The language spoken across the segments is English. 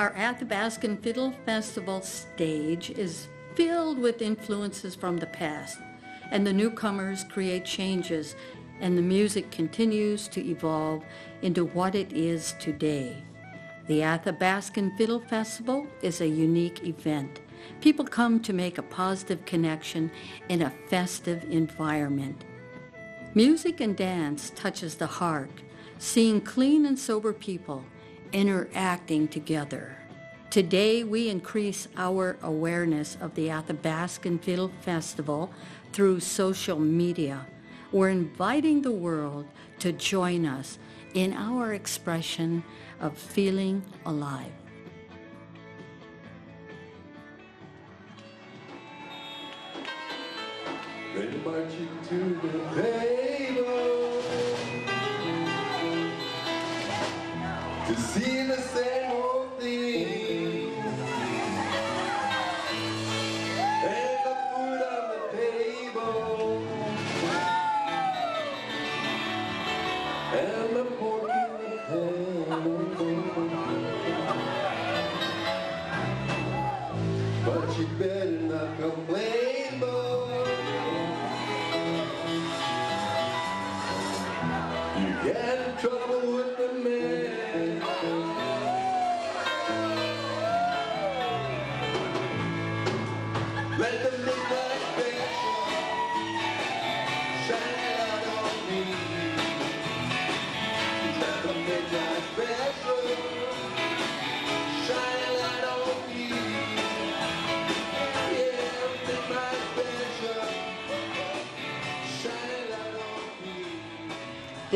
Our Athabascan Fiddle Festival stage is filled with influences from the past, and the newcomers create changes, and the music continues to evolve into what it is today. The Athabascan Fiddle Festival is a unique event. People come to make a positive connection in a festive environment. Music and dance touches the heart, seeing clean and sober people interacting together. Today, we increase our awareness of the Athabascan Fiddle Festival through social media. We're inviting the world to join us in our expression of feeling alive. Marching to the table to see the same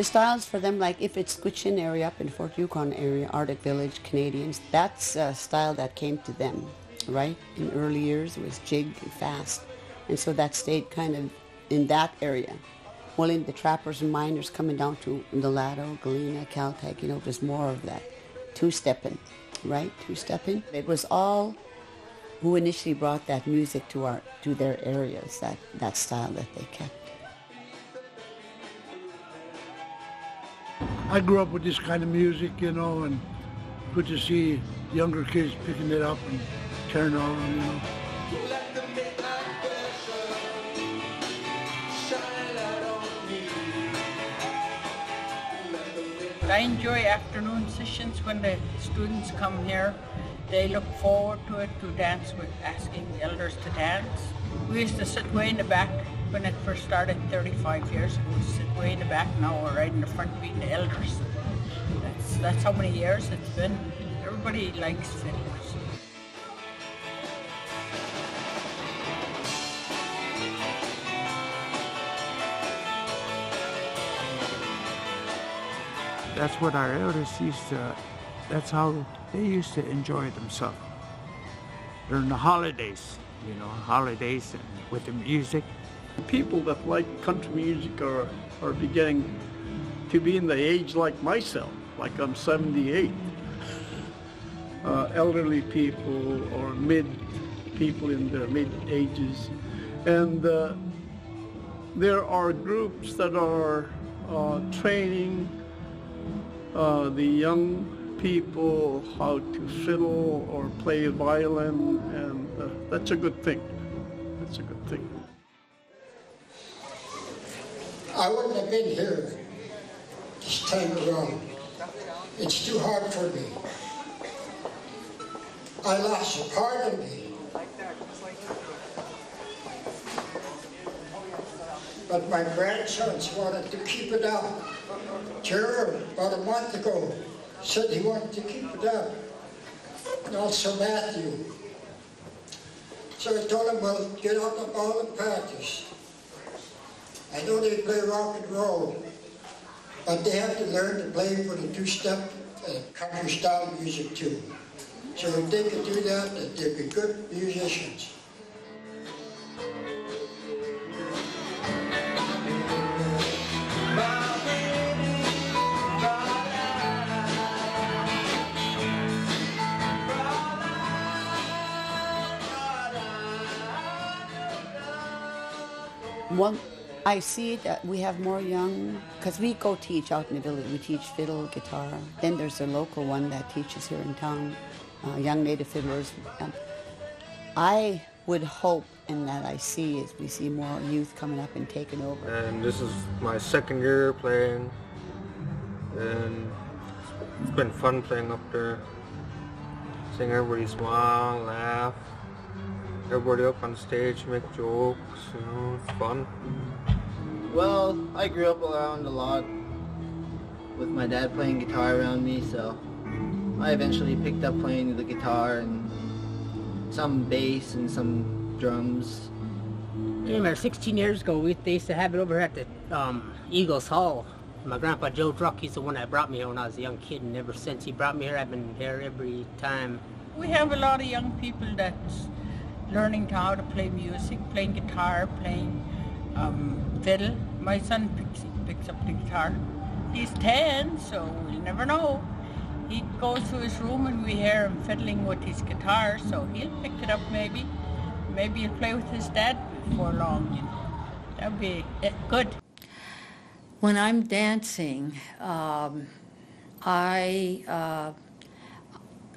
styles for them, like if it's Gwich'in area up in Fort Yukon area, Arctic Village, Canadians, that's a style that came to them, right? In early years, it was jig and fast. And so that stayed kind of in that area. Well, in the trappers and miners coming down to Nulato, Galena, Kaltag, you know, there's more of that two-stepping, right? Two-stepping. It was all who initially brought that music to our to their areas, that, that style that they kept. I grew up with this kind of music, you know, and good to see younger kids picking it up and turning on, you know. I enjoy afternoon sessions when the students come here. They look forward to it to dance with asking elders to dance. We used to sit way in the back when it first started 35 years ago. We sit way in the back. Now we're right in the front being the elders. That's that's how many years it's been. Everybody likes fiddlers. That's what our elders used to, that's how they used to enjoy themselves. During the holidays, you know, holidays and with the music. People that like country music are, are beginning to be in the age like myself, like I'm 78. Uh, elderly people or mid people in their mid ages. And uh, there are groups that are uh, training uh, the young people how to fiddle or play violin, and uh, that's a good thing. I wouldn't have been here this time around. It's too hard for me. I lost a part of me. But my grandsons wanted to keep it up. Jared, about a month ago, said he wanted to keep it up. And also Matthew. So I told him, well, get out the ball and practice. I know they play rock and roll, but they have to learn to play for the two-step uh, country style music too. So if they could do that, they'd be good musicians. I see that we have more young, because we go teach out in the village. We teach fiddle, guitar. Then there's a local one that teaches here in town. uh, young native fiddlers. Um, I would hope and that I see is we see more youth coming up and taking over. And this is my second year playing, and it's been fun playing up there. Seeing everybody smile, laugh, everybody up on stage make jokes, you know, it's fun. Well, I grew up around a lot with my dad playing guitar around me, so I eventually picked up playing the guitar and some bass and some drums. I remember 16 years ago, we, they used to have it over at the um, Eagles Hall. My grandpa Joe Druck, he's the one that brought me here when I was a young kid, and ever since he brought me here, I've been here every time. We have a lot of young people that's learning how to play music, playing guitar, playing um, fiddle. My son picks, picks up the guitar. He's 10, so we'll never know. He goes to his room and we hear him fiddling with his guitar, so he'll pick it up maybe. Maybe he'll play with his dad before long. You know. That'd be eh, good. When I'm dancing, um, I uh,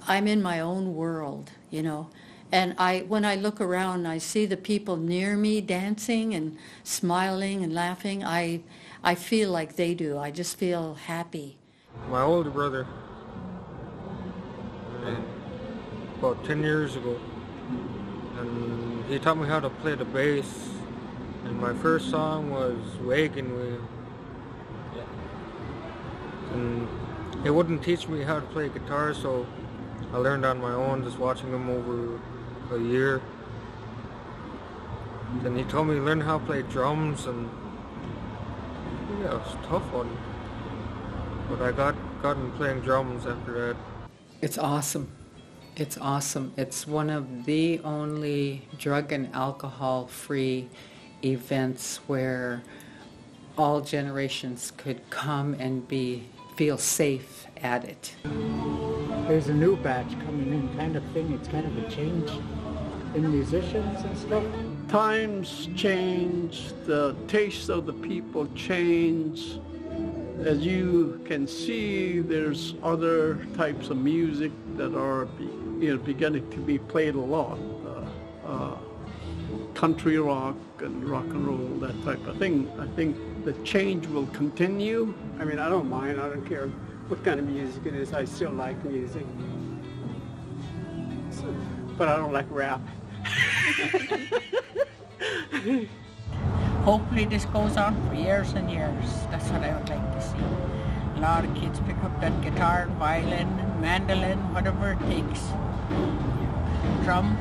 I'm in my own world, you know. And I, when I look around, I see the people near me dancing and smiling and laughing. I, I feel like they do. I just feel happy. My older brother, about 10 years ago, and he taught me how to play the bass. And my first song was Wagon Wheel. And he wouldn't teach me how to play guitar, so I learned on my own just watching him over a year. Then he told me to learn how to play drums and yeah, it was a tough one. But I got gotten playing drums after that. It's awesome. It's awesome. It's one of the only drug and alcohol free events where all generations could come and be feel safe at it. There's a new batch coming in kind of thing. It's kind of a change in musicians and stuff. Times change, the taste of the people change. As you can see, there's other types of music that are you know, beginning to be played a lot. Uh, uh, country rock and rock and roll, that type of thing. I think the change will continue. I mean, I don't mind. I don't care what kind of music it is. I still like music. But I don't like rap. Hopefully this goes on for years and years. That's what I would like to see. A lot of kids pick up that guitar, violin, mandolin, whatever it takes. Drum,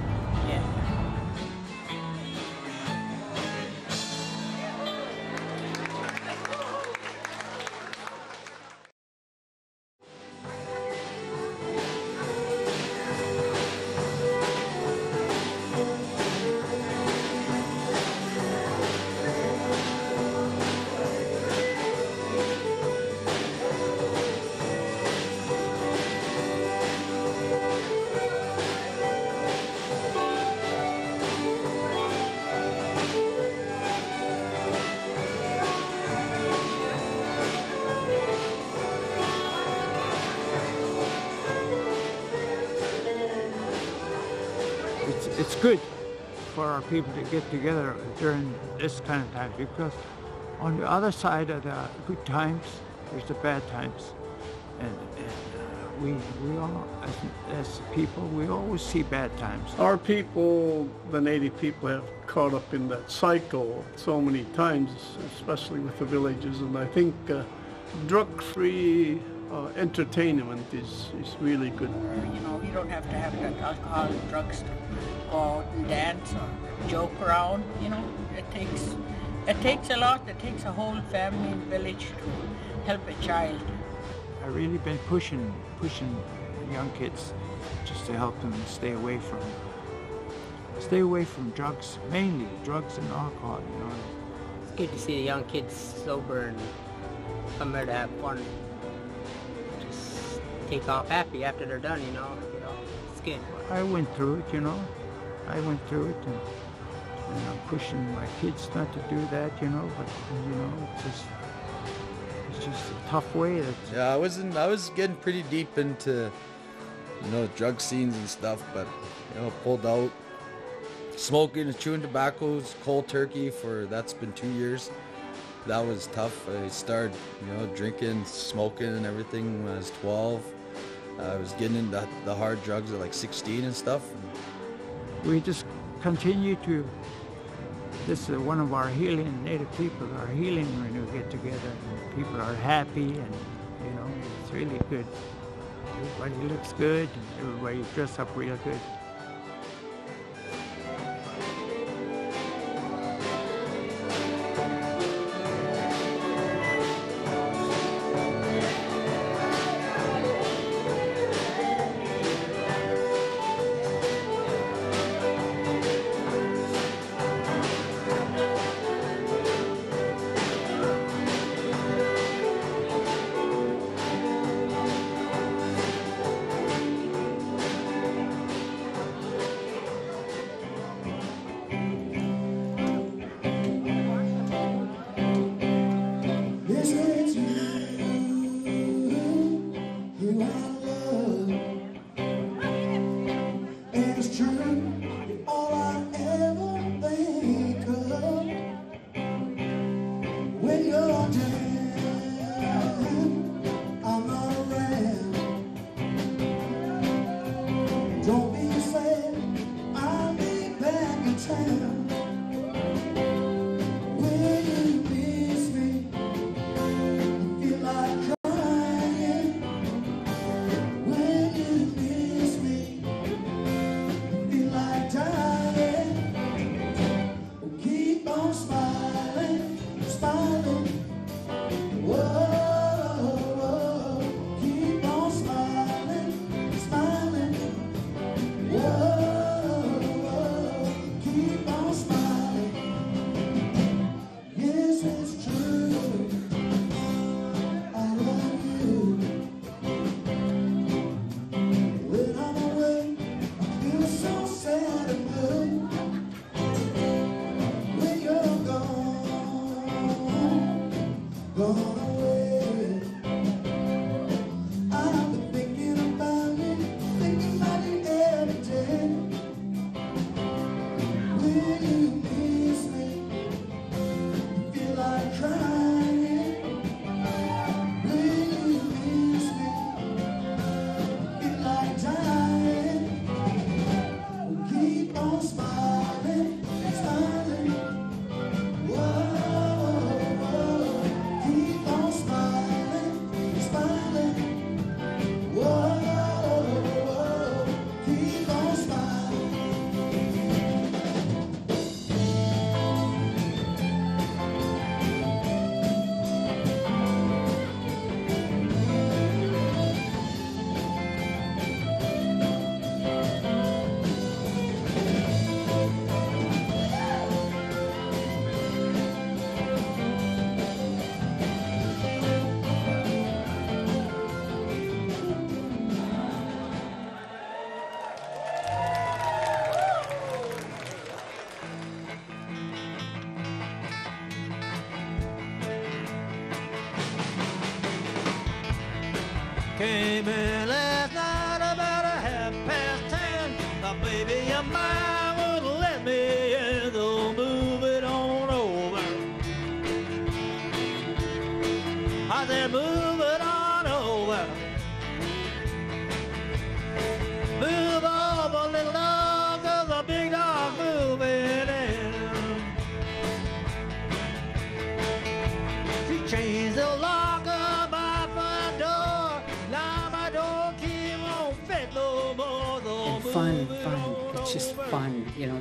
get together during this kind of time because on the other side of the good times, there's the bad times. And, and uh, we, we all, as, as people, we always see bad times. Our people, the native people, have caught up in that cycle so many times, especially with the villages, and I think uh, drug-free uh, entertainment is, is really good. You know, you don't have to have that alcohol and drugs to go out and dance or joke around. You know, it takes it takes a lot. It takes a whole family and village to help a child. I've really been pushing, pushing young kids just to help them stay away from, stay away from drugs, mainly drugs and alcohol, you know. It's good to see the young kids sober and come here to have fun. Just take off happy after they're done, you know. You know, it's good. I went through it, you know. I went through it and, and I'm pushing my kids not to do that, you know, but, you know, it's just, it's just a tough way. That Yeah, I was in, I was getting pretty deep into you know, drug scenes and stuff, but, you know, pulled out. Smoking and chewing tobaccos, cold turkey for, that's been two years. That was tough. I started, you know, drinking, smoking and everything when I was 12. I was getting into the hard drugs at like 16 and stuff. We just continue to, this is one of our healing native people, our healing when we get together. And people are happy and, you know, it's really good. Everybody looks good, and everybody dress up real good.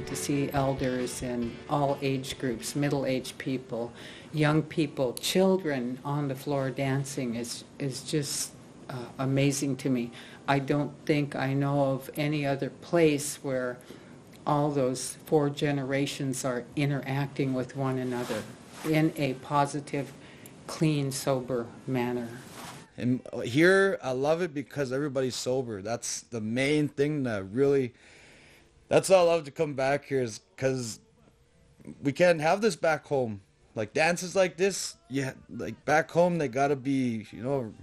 To see elders and all age groups, middle-aged people, young people, children on the floor dancing is is just uh, amazing to me. I don't think I know of any other place where all those four generations are interacting with one another in a positive, clean, sober manner. And here, I love it because everybody's sober. That's the main thing that really, that's all I love to come back here is because we can't have this back home. Like dances like this, yeah, like back home they gotta be, you know,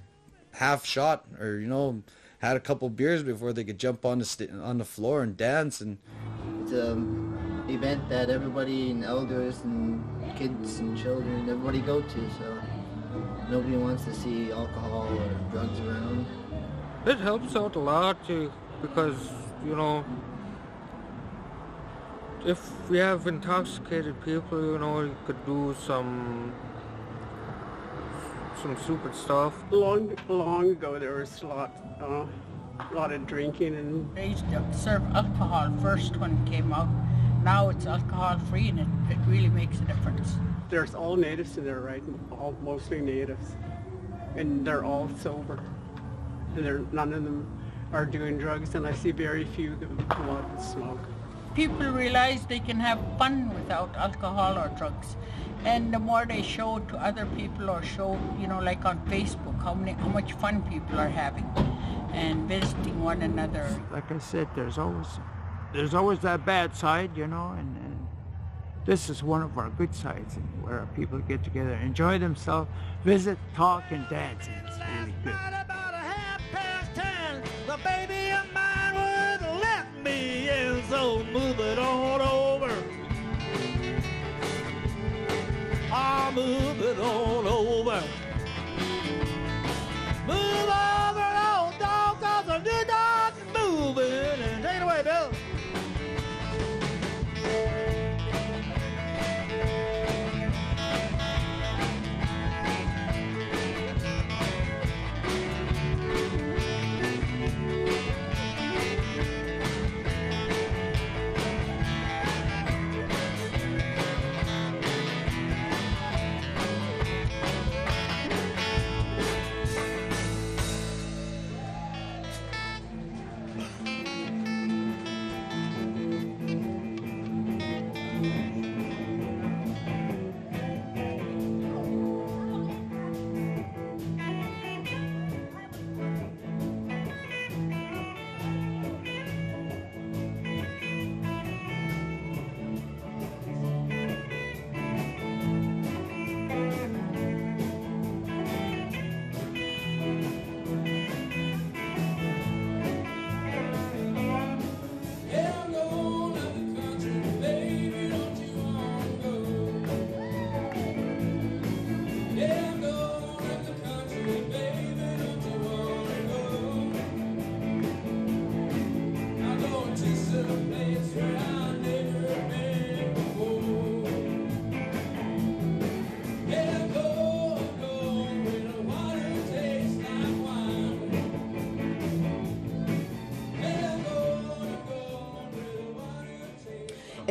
half shot or you know, had a couple beers before they could jump on the st- on the floor and dance and It's a event that everybody and elders and kids and children, everybody go to. So nobody wants to see alcohol or drugs around. It helps out a lot too, because you know, if we have intoxicated people, you know, you could do some some stupid stuff. Long, long ago, there was a lot, uh, a lot of drinking and They used to serve alcohol first when it came out. Now it's alcohol free and it, it really makes a difference. there's all natives in there, right? All mostly natives, and they're all sober. And they're, none of them are doing drugs, and I see very few that come out and smoke. People realize they can have fun without alcohol or drugs. And the more they show to other people or show, you know, like on Facebook, how many, how much fun people are having and visiting one another. Like I said, there's always there's always that bad side, you know, and, and this is one of our good sides where people get together, enjoy themselves, visit, talk, and dance. And it's really good. I'll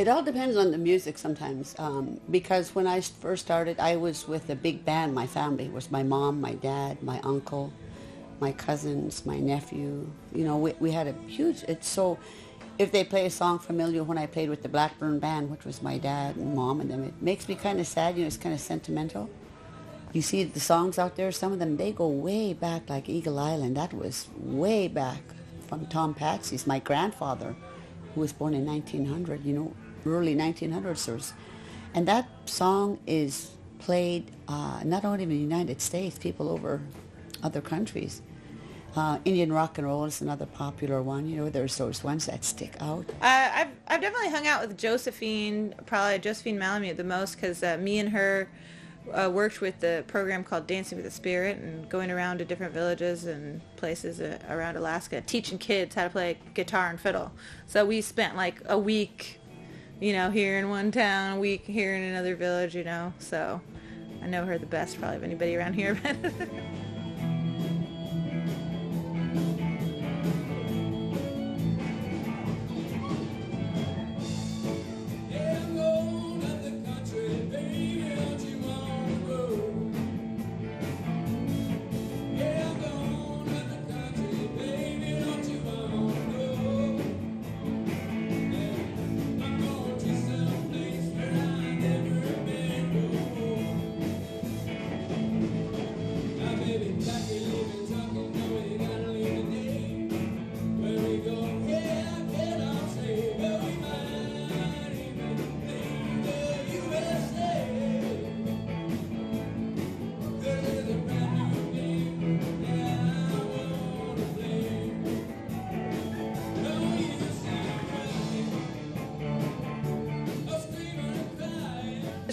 It all depends on the music sometimes. Um, because when I first started, I was with a big band. My family was my mom, my dad, my uncle, my cousins, my nephew. You know, we, we had a huge. It's so. If they play a song familiar when I played with the Blackburn Band, which was my dad and mom and them, it makes me kind of sad. You know, it's kind of sentimental. You see the songs out there. Some of them they go way back, like Eagle Island. That was way back from Tom Patsy's. My grandfather, who was born in 1900. You know, early 1900s. And that song is played uh, not only in the United States, people over other countries. Uh, Indian rock and roll is another popular one. You know, there's those ones that stick out. Uh, I've I've definitely hung out with Josephine, probably Josephine Malamute the most, because uh, me and her uh, worked with the program called Dancing with the Spirit and going around to different villages and places uh, around Alaska, teaching kids how to play guitar and fiddle. So we spent like a week, you know, here in one town, a week here in another village, you know. So I know her the best, probably of anybody around here.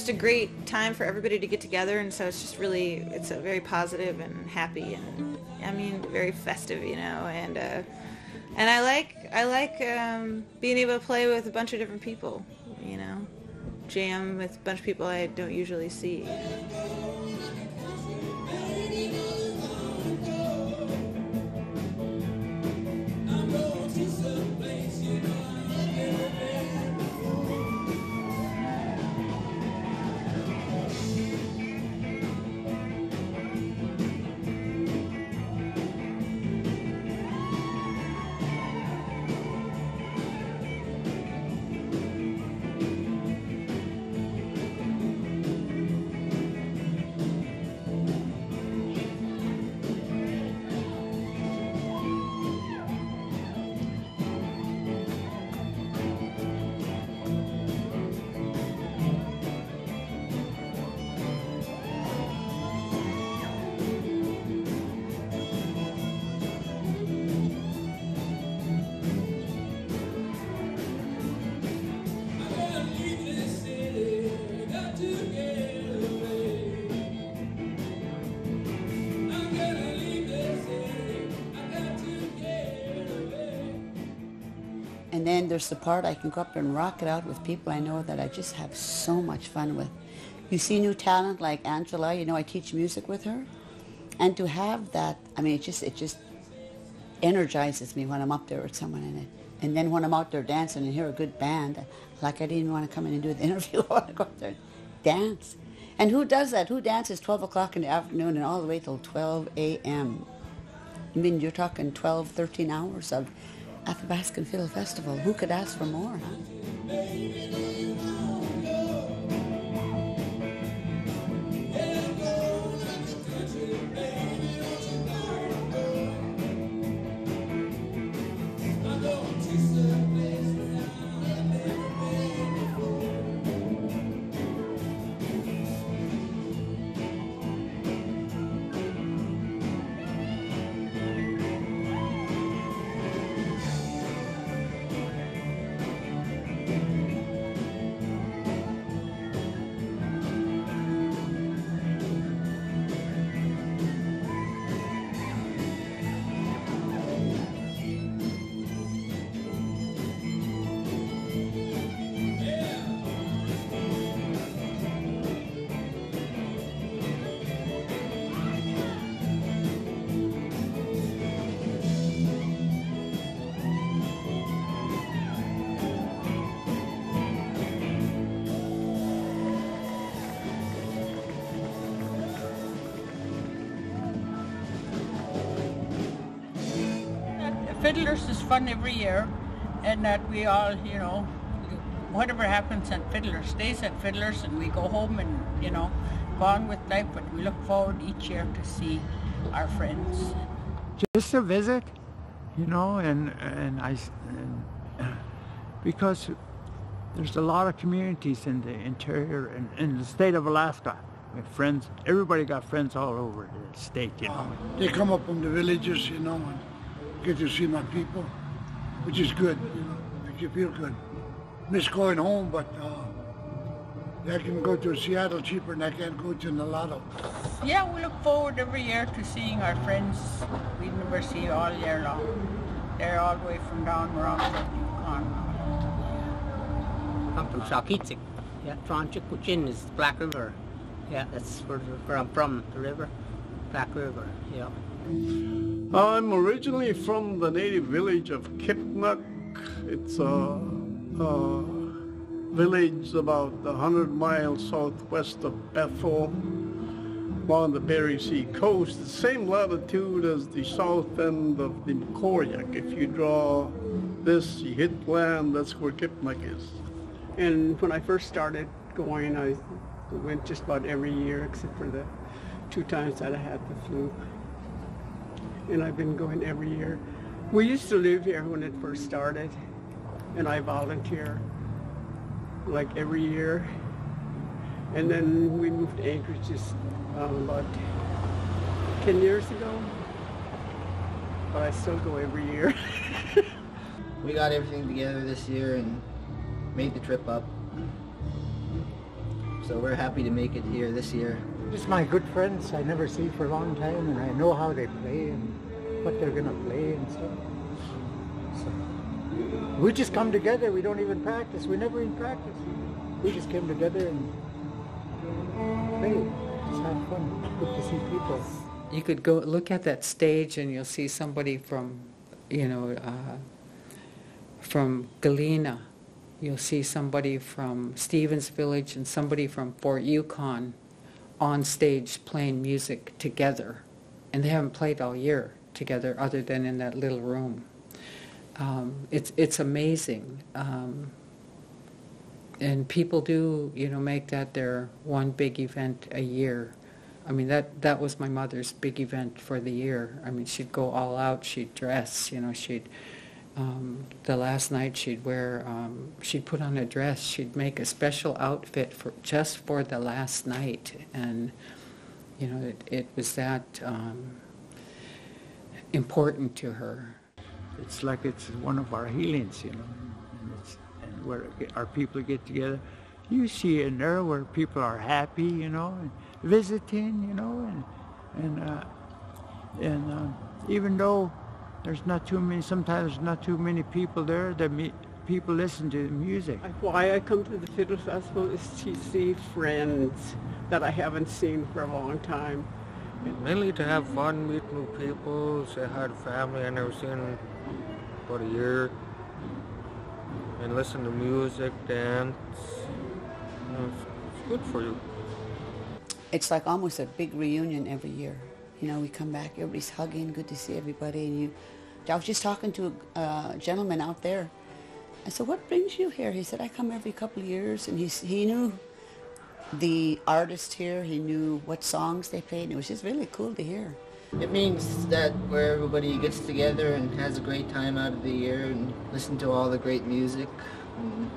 a great time for everybody to get together, and so it's just really it's a very positive and happy and I mean very festive, you know, and uh, and I like I like um, being able to play with a bunch of different people, you know, jam with a bunch of people I don't usually see. And then there's the part I can go up there and rock it out with people I know that I just have so much fun with. You see new talent like Angela, you know, I teach music with her. And to have that, I mean, it just, it just energizes me when I'm up there with someone in it. And then when I'm out there dancing and hear a good band, like I didn't want to come in and do the interview. I want to go up there and dance. And who does that? Who dances 12 o'clock in the afternoon and all the way till 12 a.m.? I mean, you're talking 12, 13 hours of Athabascan Fiddle Festival. Who could ask for more, huh? Fiddlers is fun every year, and that we all, you know, whatever happens at Fiddlers stays at Fiddlers, and we go home and, you know, go on with life. But we look forward each year to see our friends. just a visit, you know, and and I, and because there's a lot of communities in the interior and in the state of Alaska. We have friends. Everybody got friends all over the state, you know. They come up from the villages, you know, and get to see my people, which is good, you know, make you feel good. Miss going home, but uh, I can go to Seattle cheaper than I can go to Nulato. Yeah, we look forward every year to seeing our friends we never see all year long. They're all the way from down around the Yukon. I'm from Chalkyitsik. Yeah, Tronchikuchin is Black River. Yeah, that's where, where I'm from, the river. Black River, yeah. I'm originally from the native village of Kipnuk. It's a, a village about 100 miles southwest of Bethel along the Bering Sea coast, the same latitude as the south end of the Koyak. If you draw this, you hit land, that's where Kipnuk is. And when I first started going, I went just about every year except for the two times that I had the flu. And I've been going every year. We used to live here when it first started, and I volunteer like every year. And then we moved to Anchorage just um, about 10 years ago. But I still go every year. We got everything together this year and made the trip up. So we're happy to make it here this year. Just my good friends I never see for a long time, and I know how they play and what they're gonna play and stuff. So we just come together. We don't even practice. We never even practice. We just came together and play. Just have fun. Good to see people. You could go look at that stage and you'll see somebody from, you know, uh, from Galena. You'll see somebody from Stevens Village and somebody from Fort Yukon on stage playing music together. And they haven't played all year together other than in that little room. Um, it's, it's amazing. Um, and people do, you know, make that their one big event a year. I mean, that, that was my mother's big event for the year. I mean, she'd go all out, she'd dress, you know, she'd, um, the last night she'd wear, um, she'd put on a dress, she'd make a special outfit for, just for the last night. And, you know, it, it was that um, important to her. It's like it's one of our healings, you know, and, and where our people get together. You see in there where people are happy, you know, and visiting, you know, and and uh, and uh, even though there's not too many, sometimes there's not too many people there. That me- people listen to the music. Why I come to the Fiddle Festival is to see friends that I haven't seen for a long time. Mainly to have fun, meet new people, say hi to family I never seen about a year, and listen to music, dance. You know, it's, it's good for you. It's like almost a big reunion every year. You know, we come back, everybody's hugging, good to see everybody. And you, I was just talking to a gentleman out there. I said, "What brings you here?" He said, "I come every couple of years." And he he knew the artist here. He knew what songs they played. And it was just really cool to hear. It means that where everybody gets together and has a great time out of the year and listen to all the great music and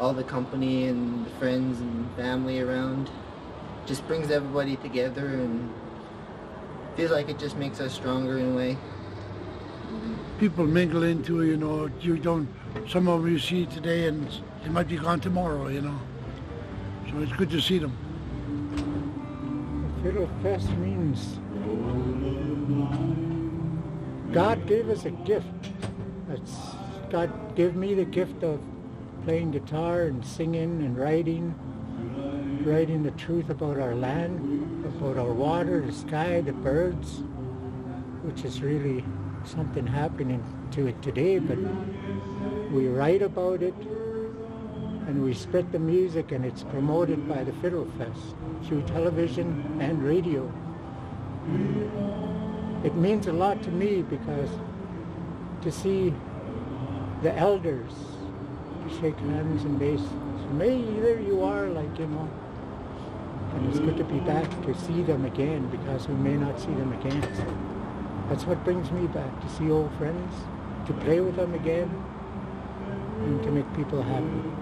all the company and friends and family around. Just brings everybody together and feels like it just makes us stronger in a way. People mingle into, you know, you don't, some of them you see today and they might be gone tomorrow, you know. So it's good to see them. Fiddle Fest means God gave us a gift. That's, God gave me the gift of playing guitar and singing and writing, writing the truth about our land, about our water, the sky, the birds, which is really something happening to it today, but we write about it and we spread the music and it's promoted by the Fiddle Fest through television and radio. It means a lot to me because to see the elders shake hands and they say, May, there you are, like, you know. And it's good to be back to see them again because we may not see them again. So that's what brings me back, to see old friends, to play with them again, and to make people happy.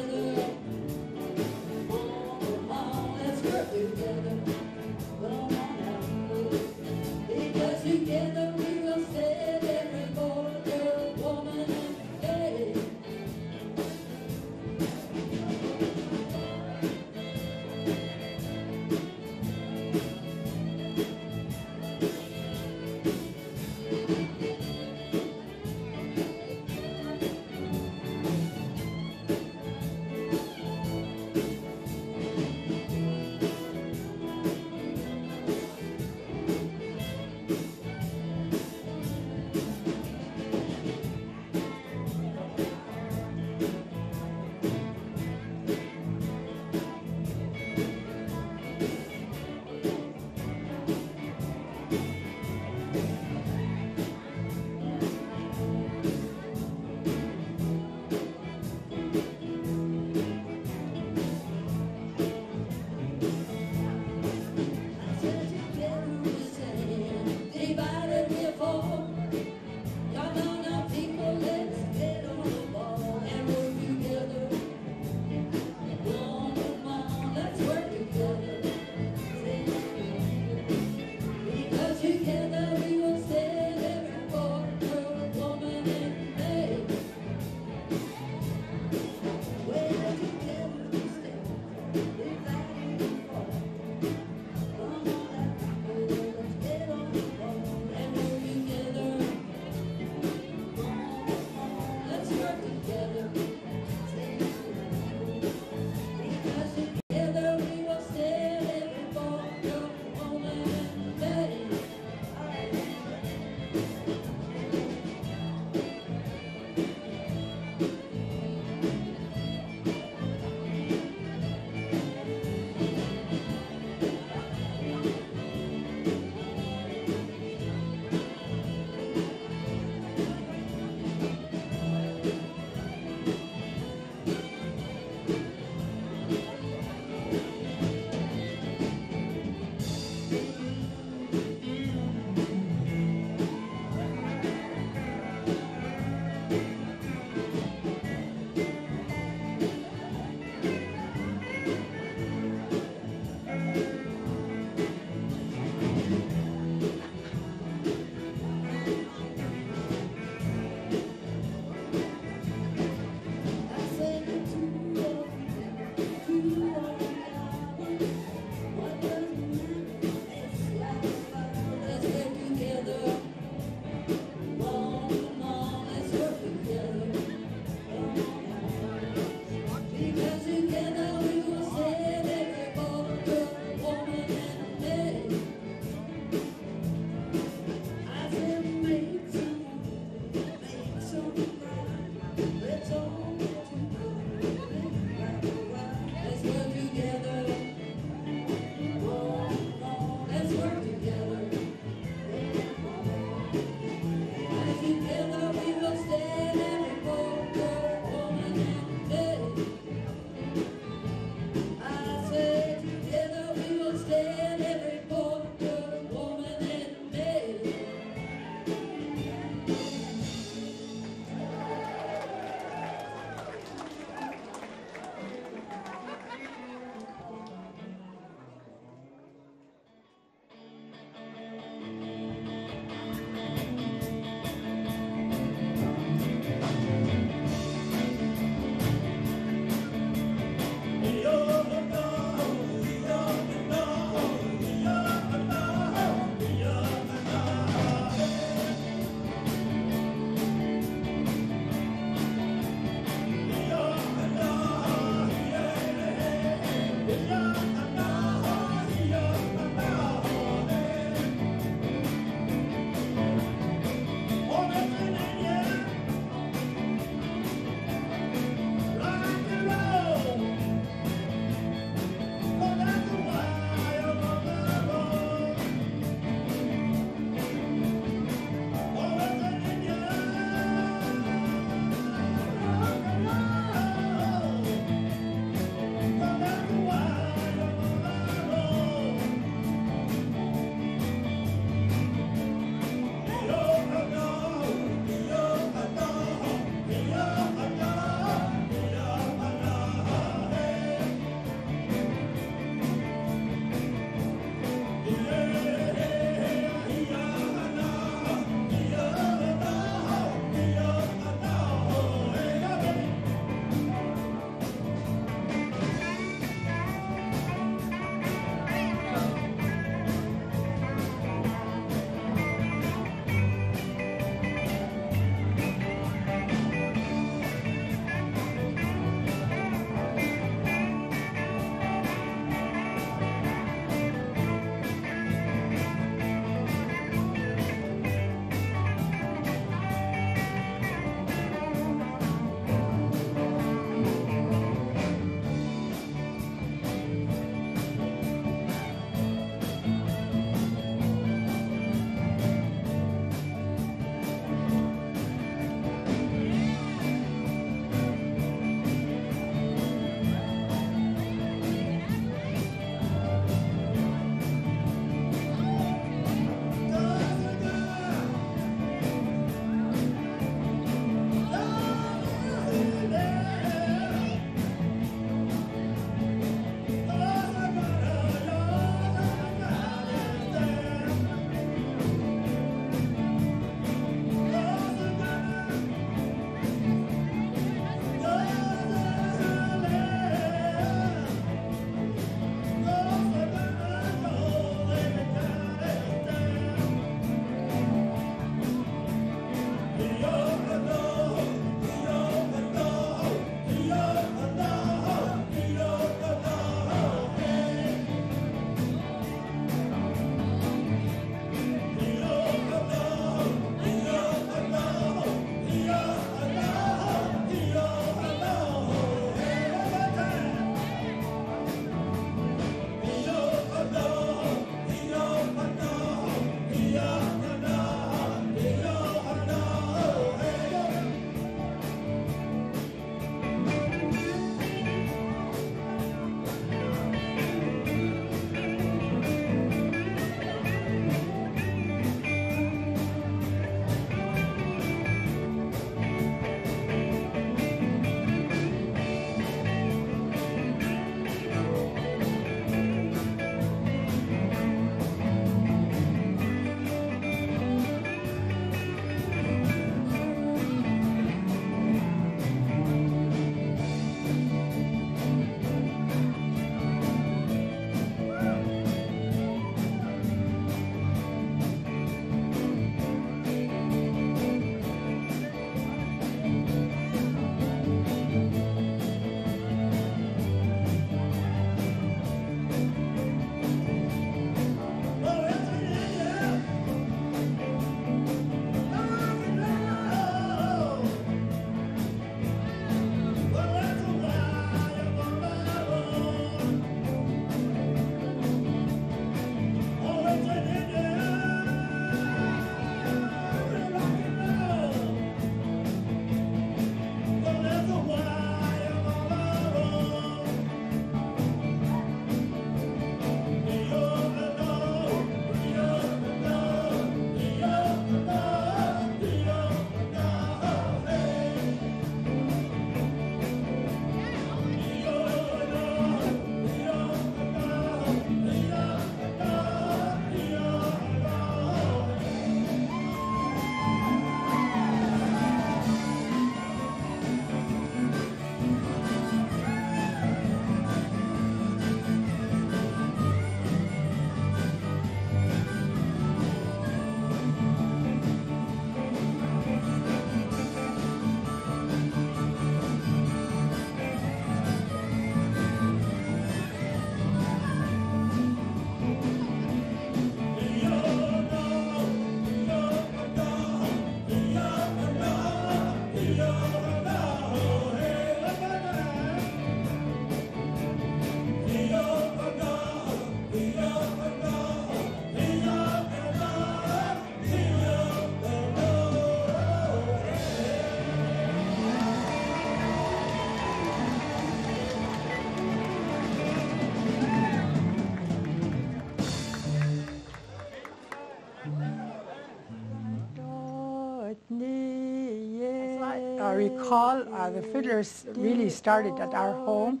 Recall, uh, the fiddlers really started at our home,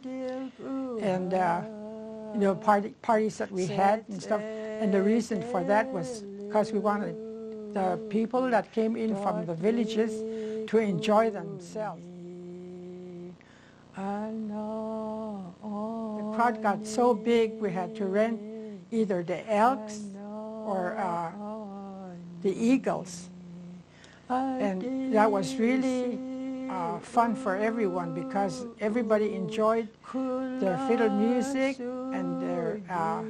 and uh, you know party, parties that we had and stuff. And the reason for that was because we wanted the people that came in from the villages to enjoy themselves. The crowd got so big we had to rent either the Elks or uh, the Eagles. And that was really uh, fun for everyone because everybody enjoyed their fiddle music and their uh,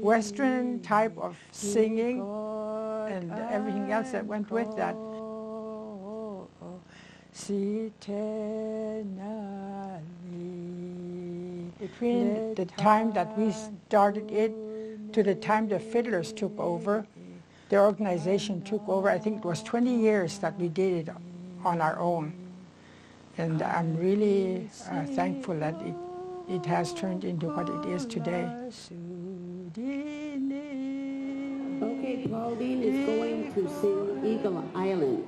Western type of singing and everything else that went with that. Between the time that we started it to the time the fiddlers took over, the organization took over, I think it was 20 years that we did it on our own. And I'm really uh, thankful that it, it has turned into what it is today. Okay, Claudine is going to sing Eagle Island.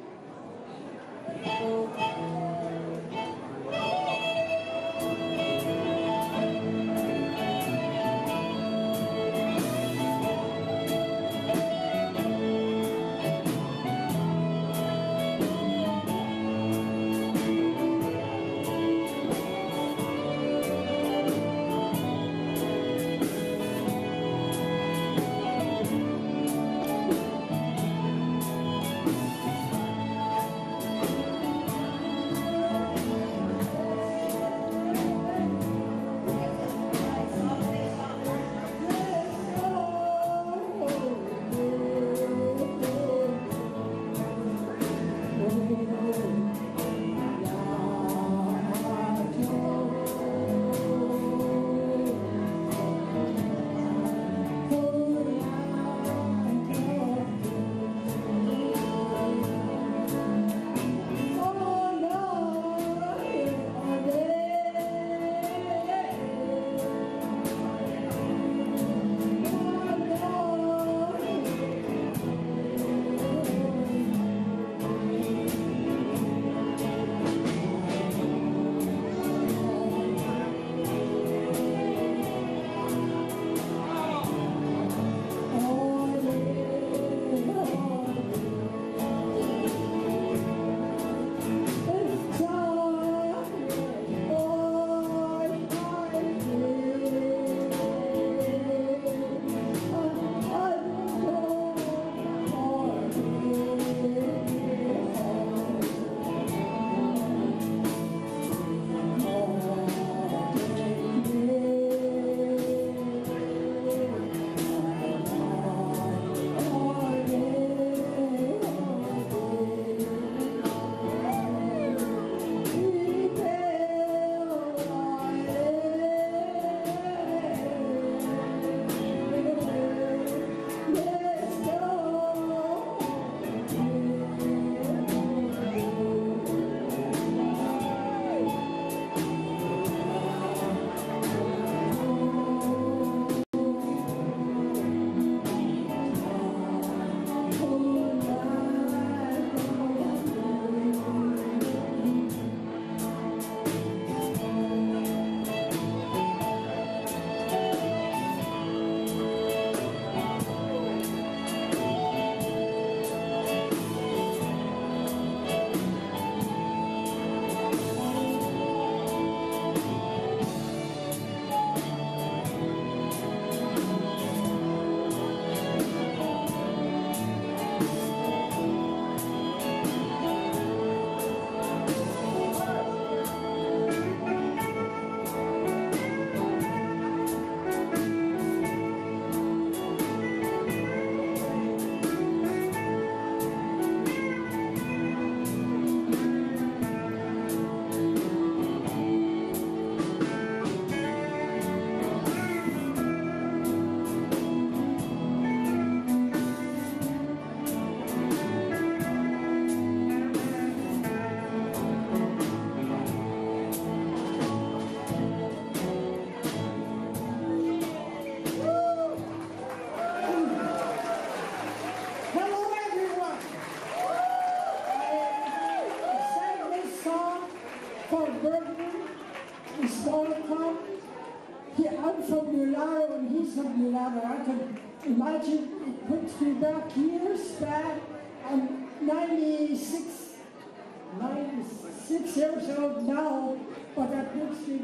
96 years old now, but I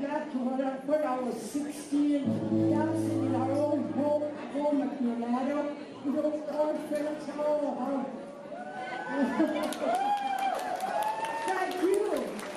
back to when I, was 16, dancing in our own home, home at Nulato. You know, old friends, oh, Thank you.